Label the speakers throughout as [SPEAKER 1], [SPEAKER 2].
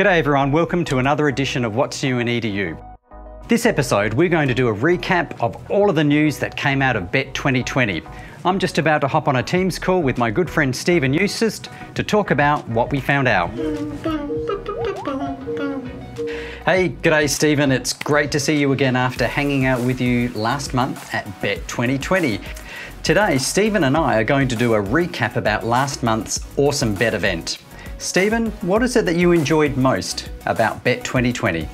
[SPEAKER 1] G'day everyone, welcome to another edition of What's New in EDU. This episode, we're going to do a recap of all of the news that came out of BETT 2020. I'm just about to hop on a Teams call with my good friend Stephen Eustace to talk about what we found out. Hey, g'day Stephen. It's great to see you again after hanging out with you last month at BETT 2020. Today, Stephen and I are going to do a recap about last month's awesome BETT event. Stephen, what is it that you enjoyed most about Bett 2020?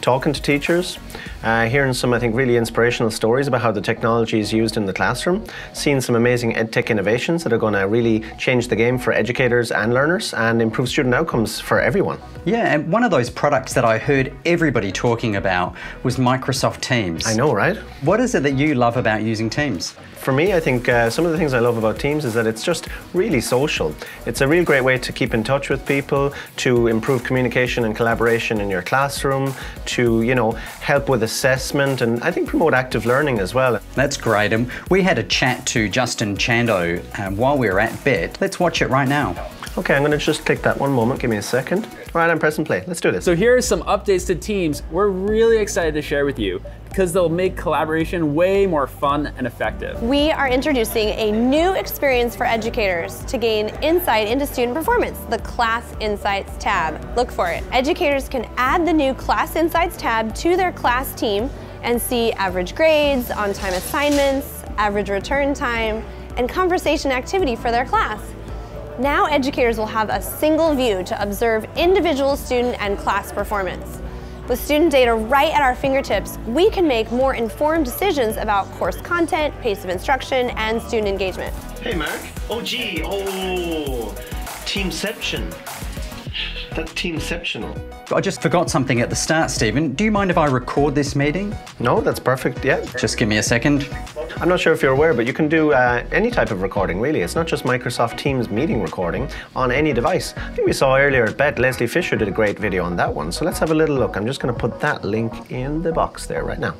[SPEAKER 2] Talking to teachers, uh, hearing some, I think, really inspirational stories about how the technology is used in the classroom, seeing some amazing EdTech innovations that are going to really change the game for educators and learners and improve student outcomes for everyone.
[SPEAKER 1] Yeah, and one of those products that I heard everybody talking about was Microsoft Teams.
[SPEAKER 2] I know, right?
[SPEAKER 1] What is it that you love about using Teams?
[SPEAKER 2] For me, I think uh, some of the things I love about Teams is that it's just really social. It's a real great way to keep in touch with people, to improve communication and collaboration in your classroom, to you know help with assessment, and I think promote active learning as well.
[SPEAKER 1] That's great. And we had a chat to Justin Chando um, while we were at BETT. Let's watch it right now.
[SPEAKER 2] Okay, I'm going to just take that one moment. Give me a second. All right, I'm pressing play. Let's do this.
[SPEAKER 3] So here are some updates to Teams we're really excited to share with you because they'll make collaboration way more fun and effective.
[SPEAKER 4] We are introducing a new experience for educators to gain insight into student performance, the Class Insights tab. Look for it. Educators can add the new Class Insights tab to their class team and see average grades, on-time assignments, average return time, and conversation activity for their class. Now educators will have a single view to observe individual student and class performance. With student data right at our fingertips, we can make more informed decisions about course content, pace of instruction, and student engagement.
[SPEAKER 2] Hey, Mark. Oh, gee. Oh, Teamception. That's Teamceptional.
[SPEAKER 1] I just forgot something at the start, Stephen. Do you mind if I record this meeting?
[SPEAKER 2] No, that's perfect. Yeah.
[SPEAKER 1] Just give me a second.
[SPEAKER 2] I'm not sure if you're aware, but you can do uh, any type of recording, really. It's not just Microsoft Teams meeting recording on any device. I think we saw earlier at BETT, Leslie Fisher did a great video on that one. So let's have a little look. I'm just going to put that link in the box there right now.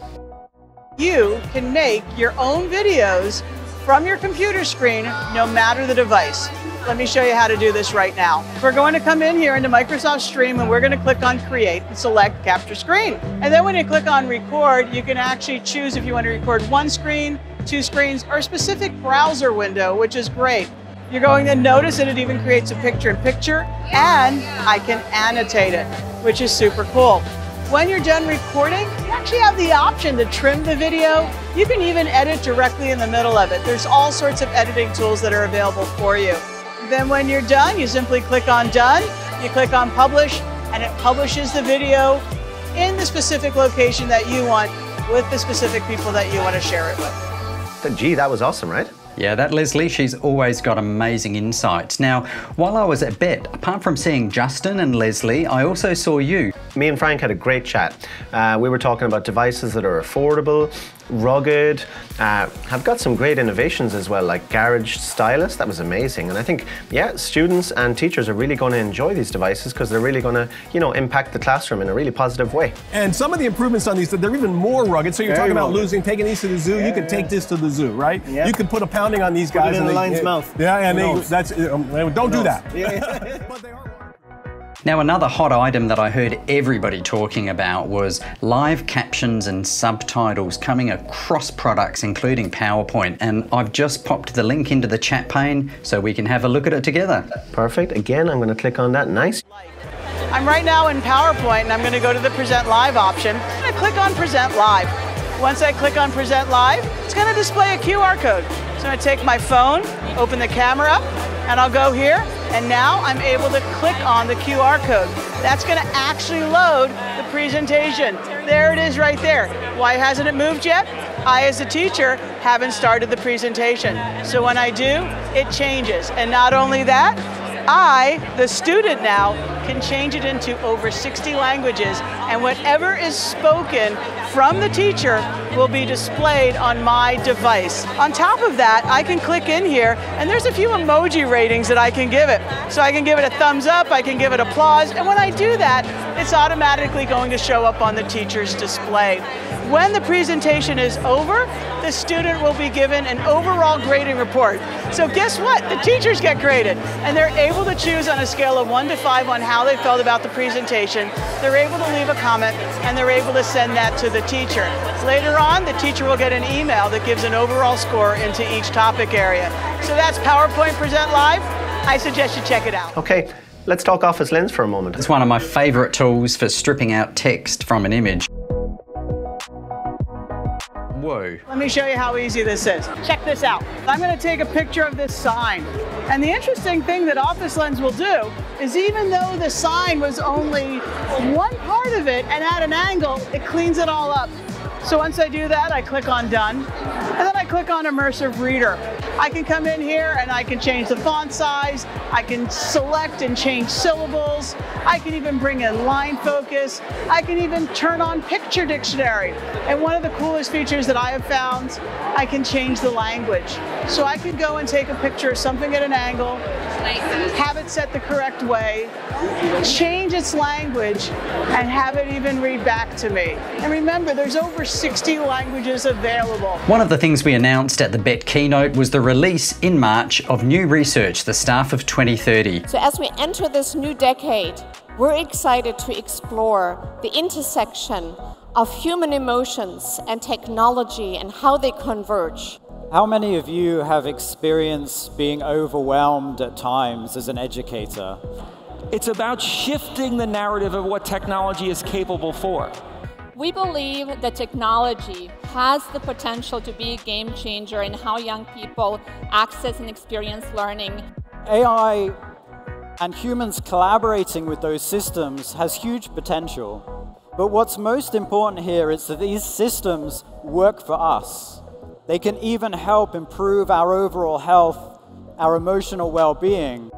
[SPEAKER 5] You can make your own videos from your computer screen, no matter the device. Let me show you how to do this right now. We're going to come in here into Microsoft Stream and we're going to click on Create and select Capture Screen. And then when you click on Record, you can actually choose if you want to record one screen, two screens, or a specific browser window, which is great. You're going to notice that it even creates a picture-in-picture, and I can annotate it, which is super cool. When you're done recording, you actually have the option to trim the video. You can even edit directly in the middle of it. There's all sorts of editing tools that are available for you. Then when you're done, you simply click on Done, you click on Publish, and it publishes the video in the specific location that you want with the specific people that you want to share it with.
[SPEAKER 2] Gee, that was awesome, right?
[SPEAKER 1] Yeah, that Leslie, she's always got amazing insights. Now, while I was at BETT, apart from seeing Justin and Leslie, I also saw you.
[SPEAKER 2] Me and Frank had a great chat. Uh, we were talking about devices that are affordable, rugged, uh, have got some great innovations as well, like Garage Stylus. That was amazing. And I think, yeah, students and teachers are really going to enjoy these devices because they're really going to, you know, impact the classroom in a really positive way.
[SPEAKER 6] And some of the improvements on these, they're even more rugged. So you're
[SPEAKER 7] Very
[SPEAKER 6] talking about
[SPEAKER 7] rugged.
[SPEAKER 6] losing, taking these to the zoo.
[SPEAKER 7] Yeah,
[SPEAKER 6] you can
[SPEAKER 7] yeah.
[SPEAKER 6] take this to the zoo, right?
[SPEAKER 7] Yeah.
[SPEAKER 6] You can put a pounding on these
[SPEAKER 7] Put it
[SPEAKER 6] guys.
[SPEAKER 7] in
[SPEAKER 6] and
[SPEAKER 7] the lion's mouth.
[SPEAKER 6] Yeah, and they, that's, um, don't do that.
[SPEAKER 7] Yeah.
[SPEAKER 6] But
[SPEAKER 1] Now, another hot item that I heard everybody talking about was live captions and subtitles coming across products, including PowerPoint. And I've just popped the link into the chat pane so we can have a look at it together.
[SPEAKER 2] Perfect. Again, I'm going to click on that. Nice.
[SPEAKER 5] I'm right now in PowerPoint and I'm going to go to the Present Live option. I'm going to click on Present Live. Once I click on Present Live, it's going to display a QR code. So I'm going to take my phone, open the camera, and I'll go here. And now I'm able to click on the QR code. That's going to actually load the presentation. There it is right there. Why hasn't it moved yet? I, as a teacher, haven't started the presentation. So when I do, it changes. And not only that, I, the student now, can change it into over 60 languages, and whatever is spoken from the teacher will be displayed on my device. On top of that, I can click in here, and there's a few emoji ratings that I can give it. So I can give it a thumbs up, I can give it applause, and when I do that, it's automatically going to show up on the teacher's display. When the presentation is over, the student will be given an overall grading report. So guess what? The teachers get graded, and they're able to choose on a scale of one to five on how how they felt about the presentation, they're able to leave a comment and they're able to send that to the teacher. Later on, the teacher will get an email that gives an overall score into each topic area. So that's PowerPoint Present Live. I suggest you check it out.
[SPEAKER 2] Okay, let's talk Office Lens for a moment.
[SPEAKER 1] It's one of my favourite tools for stripping out text from an image.
[SPEAKER 5] Let me show you how easy this is. Check this out. I'm going to take a picture of this sign. And the interesting thing that Office Lens will do is even though the sign was only one part of it and at an angle, it cleans it all up. So once I do that, I click on Done, click on Immersive Reader. I can come in here and I can change the font size, I can select and change syllables, I can even bring in line focus, I can even turn on Picture Dictionary. And one of the coolest features that I have found, I can change the language. So I can go and take a picture of something at an angle, have it set the correct way, change its language, and have it even read back to me. And remember, there's over 60 languages available.
[SPEAKER 1] One of the things we announced at the BETT keynote was the release in March of new research, the Staff of 2030.
[SPEAKER 7] So, as we enter this new decade, we're excited to explore the intersection of human emotions and technology and how they converge.
[SPEAKER 8] How many of you have experienced being overwhelmed at times as an educator?
[SPEAKER 9] It's about shifting the narrative of what technology is capable for.
[SPEAKER 7] We believe that technology has the potential to be a game changer in how young people access and experience learning.
[SPEAKER 8] AI and humans collaborating with those systems has huge potential. But what's most important here is that these systems work for us. They can even help improve our overall health, our emotional well being.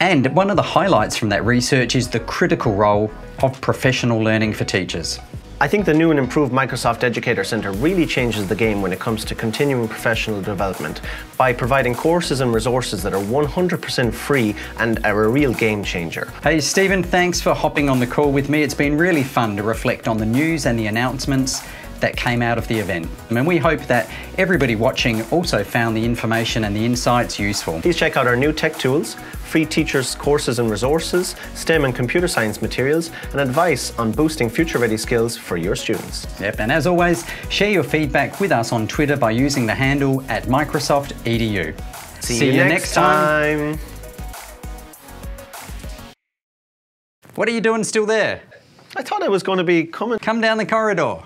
[SPEAKER 1] And one of the highlights from that research is the critical role of professional learning for teachers.
[SPEAKER 2] I think the new and improved Microsoft Educator Center really changes the game when it comes to continuing professional development by providing courses and resources that are 100% free and are a real game changer.
[SPEAKER 1] Hey, Stephen, thanks for hopping on the call with me. It's been really fun to reflect on the news and the announcements that came out of the event. And we hope that everybody watching also found the information and the insights useful.
[SPEAKER 2] Please check out our new tech tools, free teachers courses and resources, STEM and computer science materials, and advice on boosting future ready skills for your students.
[SPEAKER 1] Yep, and as always, share your feedback with us on Twitter by using the handle at Microsoft EDU.
[SPEAKER 2] See, See you, you, next time. time.
[SPEAKER 1] What are you doing still there?
[SPEAKER 2] I thought I was going to be coming.
[SPEAKER 1] Come down the corridor.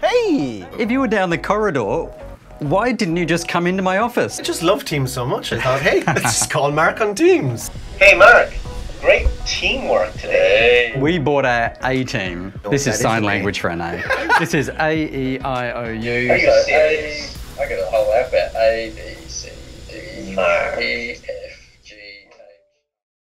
[SPEAKER 2] Hey!
[SPEAKER 1] If you were down the corridor, why didn't you just come into my office?
[SPEAKER 2] I just love Teams so much. I thought, hey, let's just call Mark on Teams.
[SPEAKER 10] Hey, Mark. Great teamwork today.
[SPEAKER 1] We bought our A team. Oh, this is sign language for an A. this is A E I O U. You go A E I O U.
[SPEAKER 10] I got a whole alphabet. A B C D E